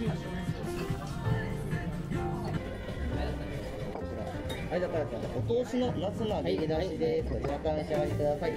はい、だからお通しのナスの揚げ出しです。こちらお召し上がりください。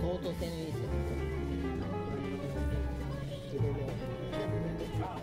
相当鮮明ですよな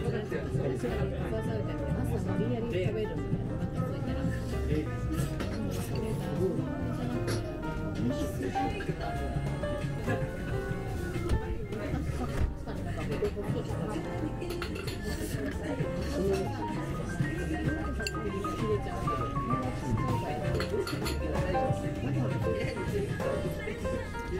んかね参考になりました。はい、大丈夫です。2枚でね。もう焼いていいですかあ、かしこまりました。はい、ありがとうございま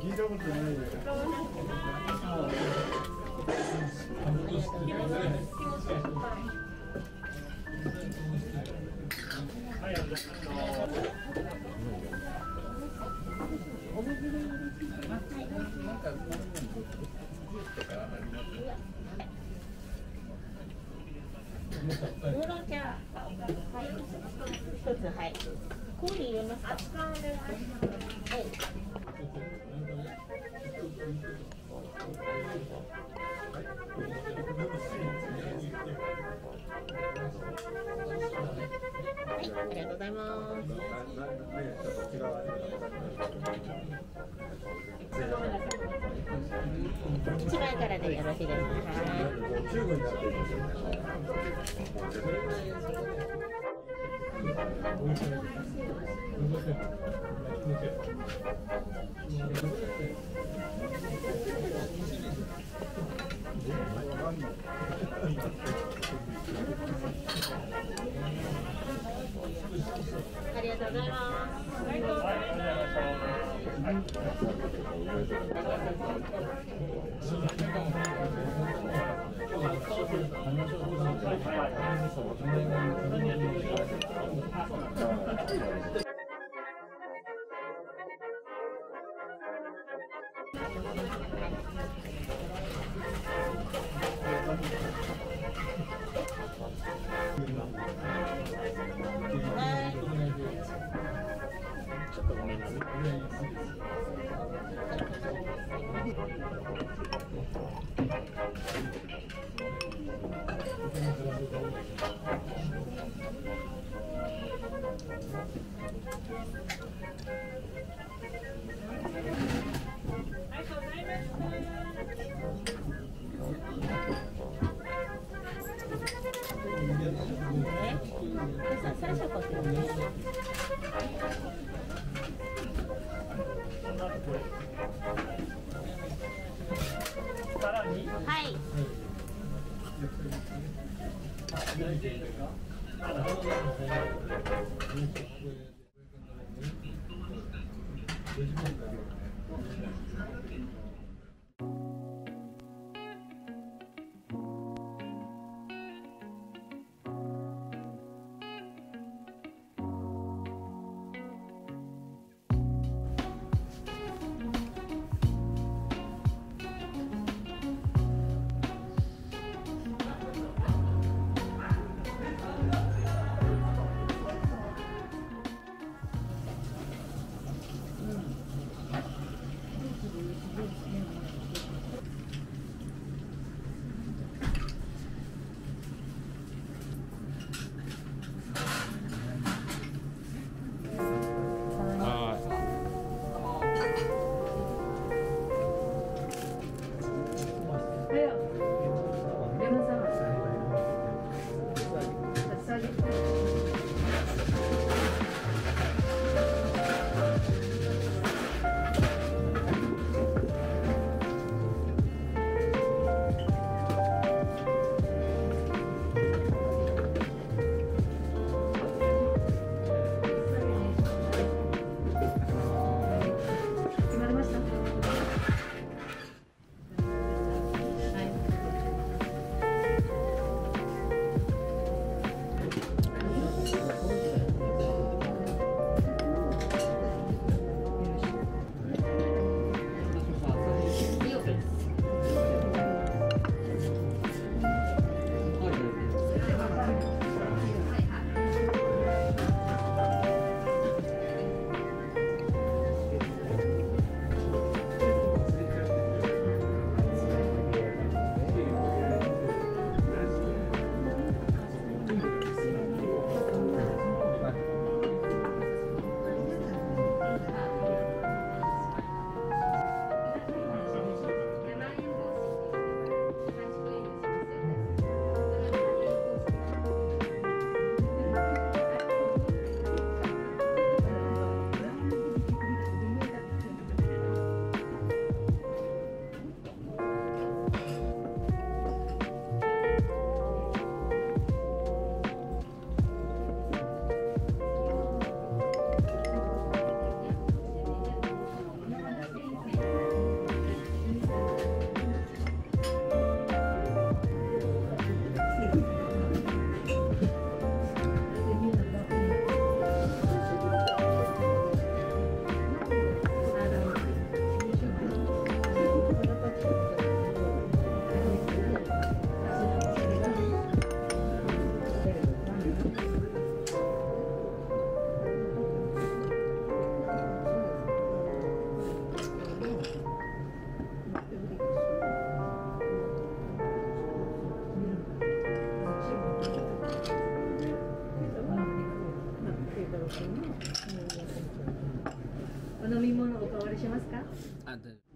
聞いたことないよ。はい、ありがとうございます。ウーロン茶。はい。一つはい。氷入れます。はい。はい、ありがとうございます。ありがとうございます。Thank you. Thank you. acá. Antes.